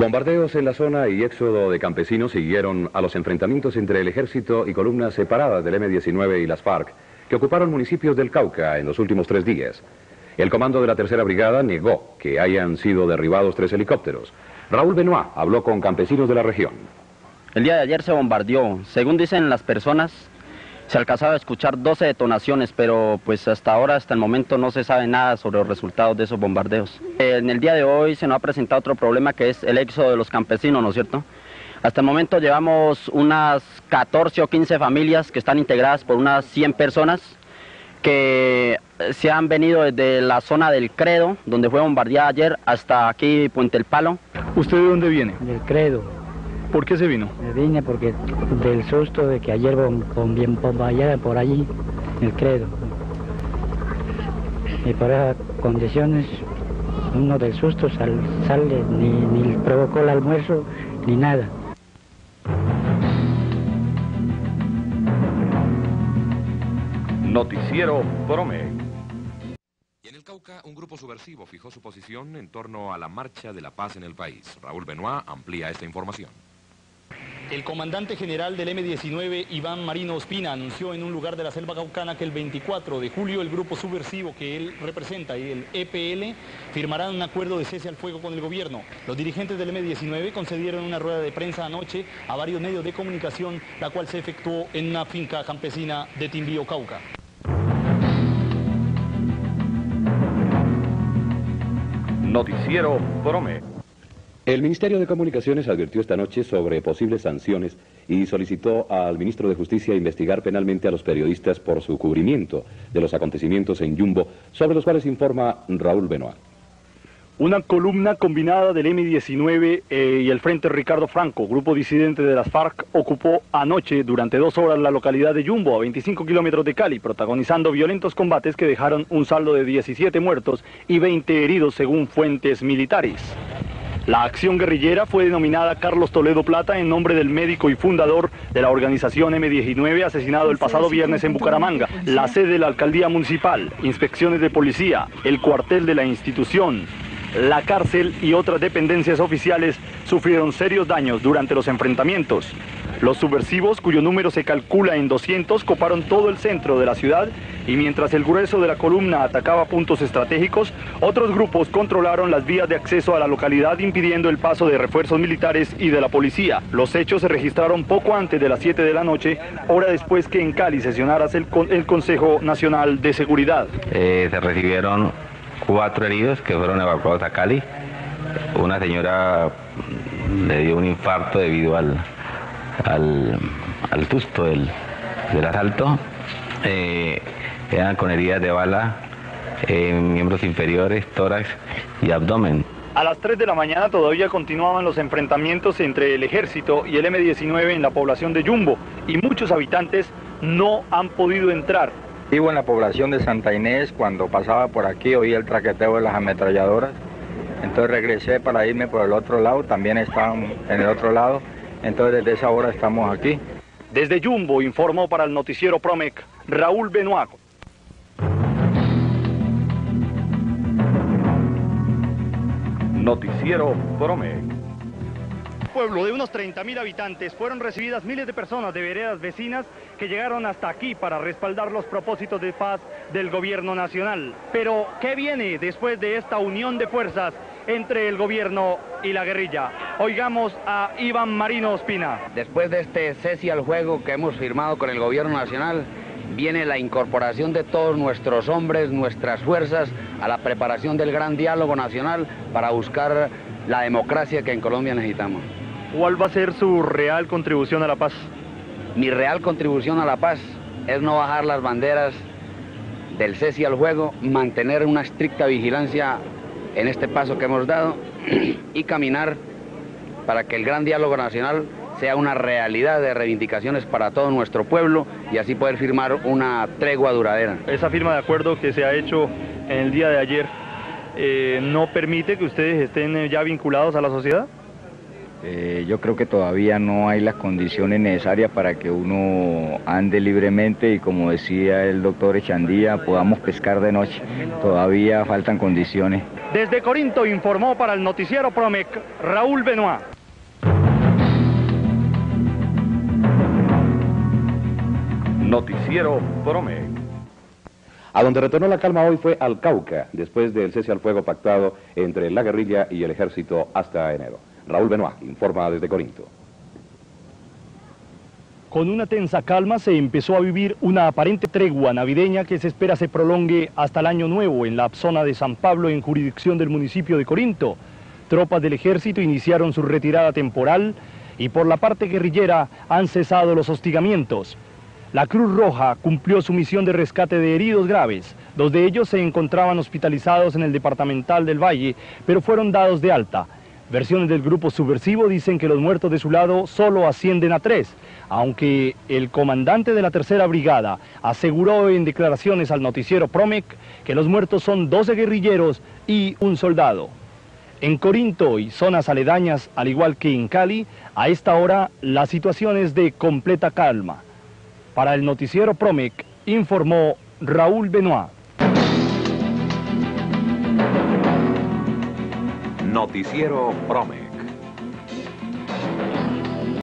Bombardeos en la zona y éxodo de campesinos siguieron a los enfrentamientos entre el ejército y columnas separadas del M-19 y las FARC, que ocuparon municipios del Cauca en los últimos tres días. El comando de la tercera brigada negó que hayan sido derribados tres helicópteros. Raúl Benoit habló con campesinos de la región. El día de ayer se bombardeó. Según dicen las personas, se alcanzaba a escuchar 12 detonaciones, pero pues hasta ahora, hasta el momento, no se sabe nada sobre los resultados de esos bombardeos. En el día de hoy se nos ha presentado otro problema que es el éxodo de los campesinos, ¿no es cierto? Hasta el momento llevamos unas 14 o 15 familias que están integradas por unas 100 personas que se han venido desde la zona del Credo, donde fue bombardeada ayer, hasta aquí Puente el Palo. ¿Usted de dónde viene? Del Credo. ¿Por qué se vino? Me vine porque del susto de que ayer bombardearon por allí el credo. Y por esas condiciones, uno del susto sale, ni, ni provocó el almuerzo, ni nada. Noticiero Prome. Y en el Cauca, un grupo subversivo fijó su posición en torno a la marcha de la paz en el país. Raúl Benoit amplía esta información. El comandante general del M-19, Iván Marino Ospina, anunció en un lugar de la selva caucana que el 24 de julio el grupo subversivo que él representa y el EPL firmarán un acuerdo de cese al fuego con el gobierno. Los dirigentes del M-19 concedieron una rueda de prensa anoche a varios medios de comunicación, la cual se efectuó en una finca campesina de Timbío, Cauca. Noticiero Prome. El Ministerio de Comunicaciones advirtió esta noche sobre posibles sanciones y solicitó al ministro de Justicia investigar penalmente a los periodistas por su cubrimiento de los acontecimientos en Yumbo, sobre los cuales informa Raúl Benoit. Una columna combinada del M-19 eh, y el Frente Ricardo Franco, grupo disidente de las FARC, ocupó anoche durante dos horas la localidad de Yumbo, a 25 kilómetros de Cali, protagonizando violentos combates que dejaron un saldo de 17 muertos y 20 heridos según fuentes militares. La acción guerrillera fue denominada Carlos Toledo Plata en nombre del médico y fundador de la organización M19 asesinado el pasado viernes en Bucaramanga, la sede de la alcaldía municipal, inspecciones de policía, el cuartel de la institución, la cárcel y otras dependencias oficiales sufrieron serios daños durante los enfrentamientos. Los subversivos, cuyo número se calcula en 200, coparon todo el centro de la ciudad y mientras el grueso de la columna atacaba puntos estratégicos, otros grupos controlaron las vías de acceso a la localidad impidiendo el paso de refuerzos militares y de la policía. Los hechos se registraron poco antes de las 7 de la noche, hora después que en Cali sesionara el, el Consejo Nacional de Seguridad. Eh, se recibieron cuatro heridos que fueron evacuados a Cali. Una señora le dio un infarto debido al, al, susto del, del asalto. Eh, eran con heridas de bala en miembros inferiores, tórax y abdomen. A las 3 de la mañana todavía continuaban los enfrentamientos entre el ejército y el M-19 en la población de Yumbo y muchos habitantes no han podido entrar. Vivo en la población de Santa Inés, cuando pasaba por aquí oí el traqueteo de las ametralladoras, entonces regresé para irme por el otro lado, también estaban en el otro lado entonces desde esa hora estamos aquí. Desde Jumbo informó para el noticiero Promec Raúl Benoaco. Noticiero Promec pueblo de unos 30.000 habitantes fueron recibidas miles de personas de veredas vecinas que llegaron hasta aquí para respaldar los propósitos de paz del gobierno nacional. Pero, ¿qué viene después de esta unión de fuerzas entre el gobierno y la guerrilla? Oigamos a Iván Marino Ospina. Después de este cese al juego que hemos firmado con el gobierno nacional, viene la incorporación de todos nuestros hombres, nuestras fuerzas, a la preparación del gran diálogo nacional para buscar la democracia que en Colombia necesitamos. ¿Cuál va a ser su real contribución a la paz? Mi real contribución a la paz es no bajar las banderas del cese al juego, mantener una estricta vigilancia en este paso que hemos dado y caminar para que el gran diálogo nacional sea una realidad de reivindicaciones para todo nuestro pueblo y así poder firmar una tregua duradera. Esa firma de acuerdo que se ha hecho en el día de ayer eh, no permite que ustedes estén ya vinculados a la sociedad? Eh, yo creo que todavía no hay las condiciones necesarias para que uno ande libremente y como decía el doctor Echandía, podamos pescar de noche. Todavía faltan condiciones. Desde Corinto informó para el noticiero Promec Raúl Benoit. Noticiero Promec. A donde retornó la calma hoy fue al Cauca, después del cese al fuego pactado entre la guerrilla y el ejército hasta enero. Raúl Benoit informa desde Corinto. Con una tensa calma se empezó a vivir una aparente tregua navideña que se espera se prolongue hasta el año nuevo en la zona de San Pablo en jurisdicción del municipio de Corinto. Tropas del ejército iniciaron su retirada temporal y por la parte guerrillera han cesado los hostigamientos. La Cruz Roja cumplió su misión de rescate de heridos graves. Dos de ellos se encontraban hospitalizados en el departamental del Valle, pero fueron dados de alta. Versiones del grupo subversivo dicen que los muertos de su lado solo ascienden a tres, aunque el comandante de la tercera brigada aseguró en declaraciones al noticiero Promec que los muertos son 12 guerrilleros y un soldado. En Corinto y zonas aledañas, al igual que en Cali, a esta hora la situación es de completa calma. Para el noticiero Promec informó Raúl Benoit. Noticiero Prome.